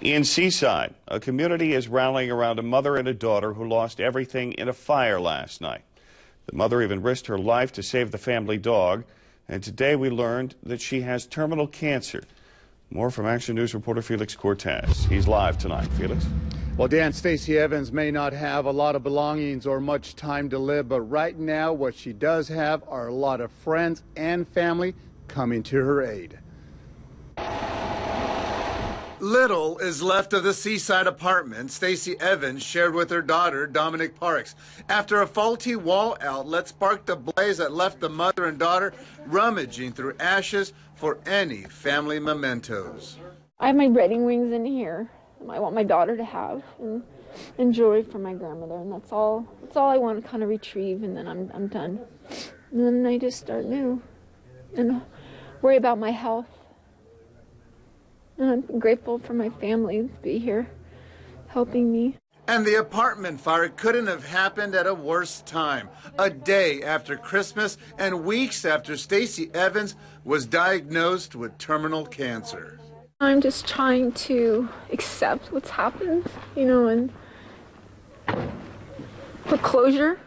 In Seaside, a community is rallying around a mother and a daughter who lost everything in a fire last night. The mother even risked her life to save the family dog, and today we learned that she has terminal cancer. More from Action News reporter Felix Cortez. He's live tonight. Felix? Well, Dan, Stacey Evans may not have a lot of belongings or much time to live, but right now what she does have are a lot of friends and family coming to her aid. Little is left of the seaside apartment Stacey Evans shared with her daughter, Dominic Parks. After a faulty wall outlet sparked a blaze that left the mother and daughter rummaging through ashes for any family mementos. I have my wedding rings in here. I want my daughter to have and enjoy from my grandmother, and that's all. That's all I want to kind of retrieve, and then I'm I'm done. And then I just start new, and worry about my health and I'm grateful for my family to be here helping me. And the apartment fire couldn't have happened at a worse time. A day after Christmas and weeks after Stacey Evans was diagnosed with terminal cancer. I'm just trying to accept what's happened, you know, and for closure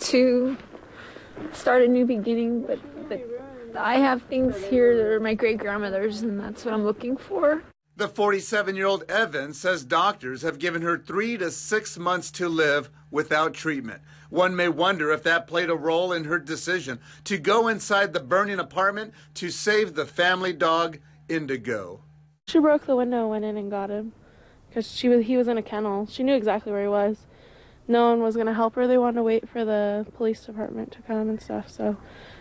to start a new beginning, but, but I have things here that are my great grandmother's, and that's what I'm looking for. The 47 year old Evans says doctors have given her three to six months to live without treatment. One may wonder if that played a role in her decision to go inside the burning apartment to save the family dog, Indigo. She broke the window, went in, and got him because she was he was in a kennel. She knew exactly where he was. No one was gonna help her. They wanted to wait for the police department to come and stuff. So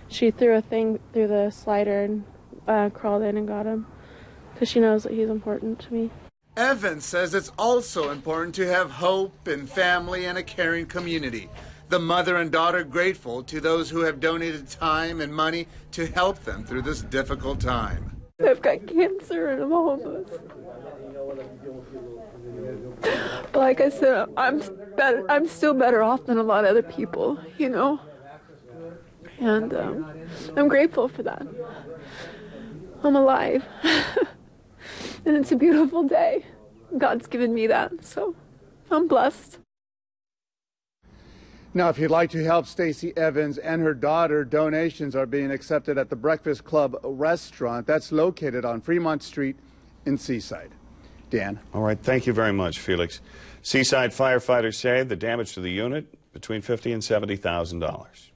she threw a thing through the slider and uh, crawled in and got him because she knows that he's important to me. Evan says it's also important to have hope and family and a caring community. The mother and daughter grateful to those who have donated time and money to help them through this difficult time. I've got cancer and I'm homeless. But like I said, I'm better. I'm still better off than a lot of other people, you know and um, I'm grateful for that. I'm alive, and it's a beautiful day. God's given me that, so I'm blessed. Now, if you'd like to help Stacey Evans and her daughter, donations are being accepted at the Breakfast Club restaurant. That's located on Fremont Street in Seaside. Dan. All right. Thank you very much, Felix. Seaside firefighters say the damage to the unit between fifty and seventy thousand dollars.